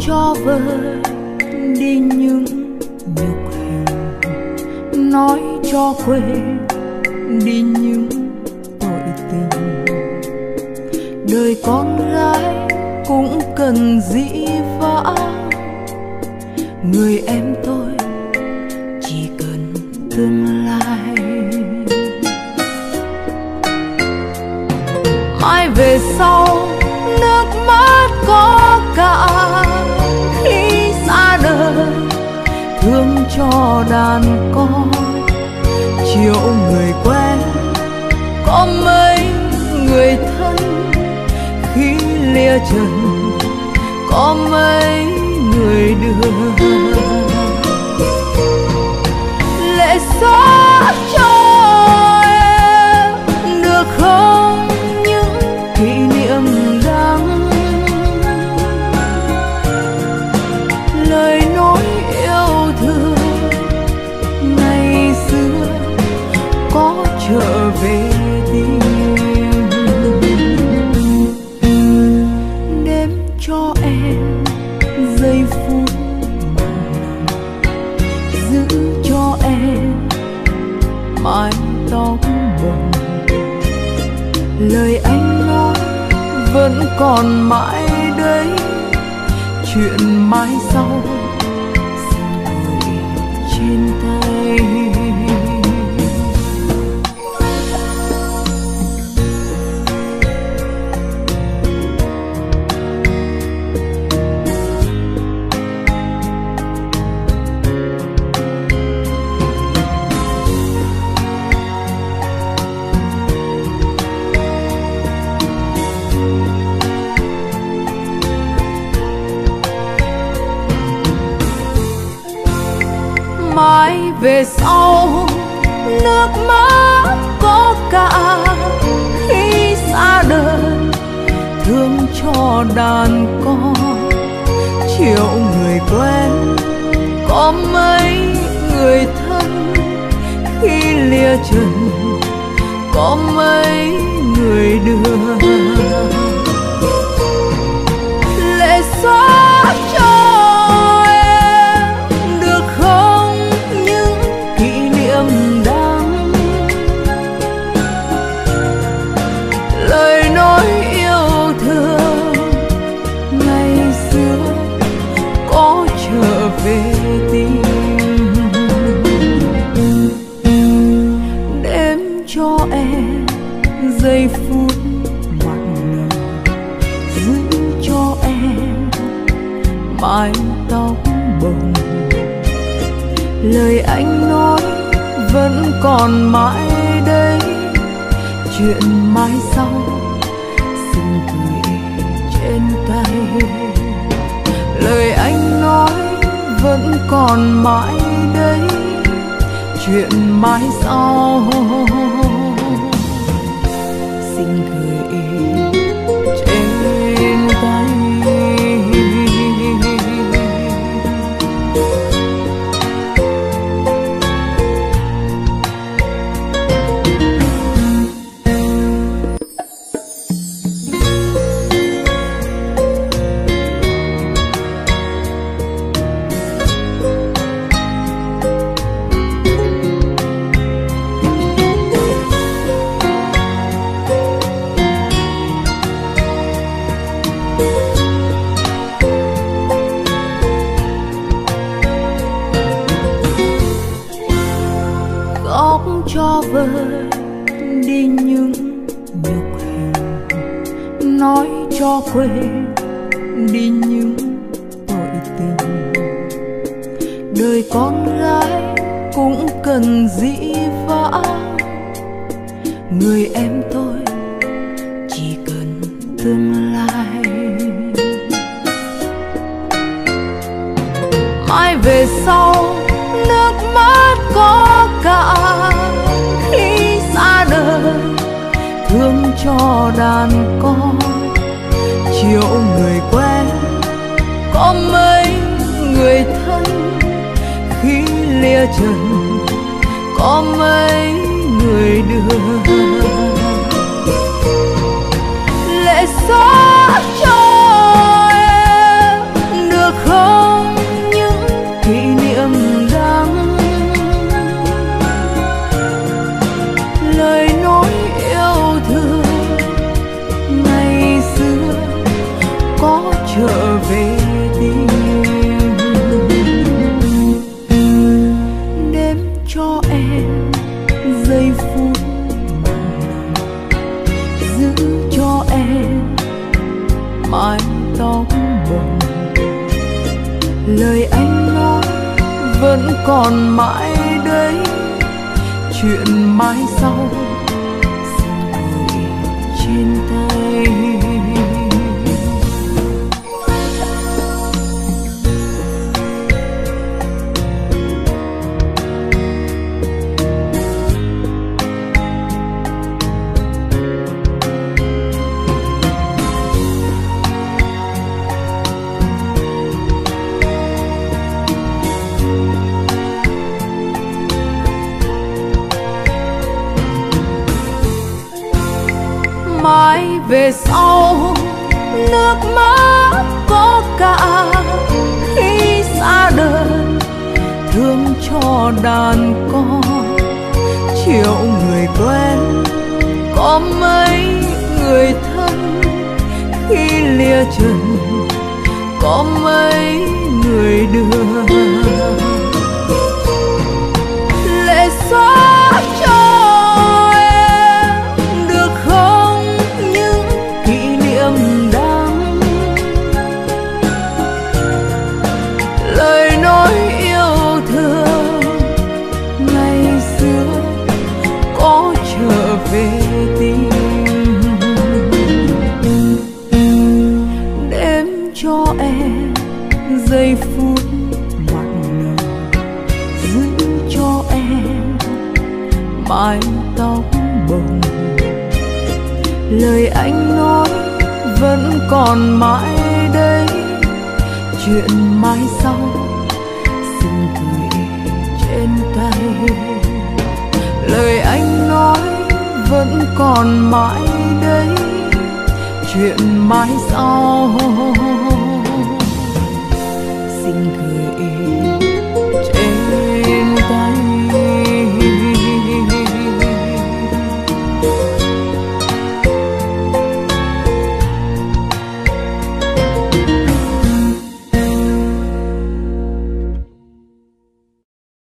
cho vơi đi những nhục hình. Nói cho quên đi những tội tình. Đời con gái cũng cần dĩ vãng người em tôi chỉ cần tương lai. Mai về sau đàn con. Chiều người quen, có mấy người thân. Khi lìa trần, có mấy người đưa mái tóc bồng lời anh nói vẫn còn mãi đấy. Chuyện mai sau cho đàn con chiều người quen, có mấy người thân. Khi lìa trần, có mấy người đưa. Giây phút mặn nồng giữ cho em. Mái tóc bồng lời anh nói vẫn còn mãi đây. Chuyện mai sau, xin gửi trên tay. Lời anh nói vẫn còn mãi đây. Chuyện mai sau. Nói cho quên đi những tội tình. Đời con gái cũng cần dĩ vãng người em tôi chỉ cần tương lai. Mai về sau nước mắt có cả. Khi xa đời thương cho đàn con nhiều người quen. Có mấy người thân khi lìa trần, có mấy người đưa. Lệ xóa trở về tim đếm cho em giây phút giữ cho em mái tóc bồng lời anh nói vẫn còn mãi đây chuyện mai sau trên tay. Đàn con. Chiều người quen, có mấy người thân. Khi lìa trần có mấy người đưa mái tóc bồng lời anh nói vẫn còn mãi đây. Chuyện mai sau, xin gửi trên tay. Lời anh nói vẫn còn mãi đây. Chuyện mai sau, xin gửi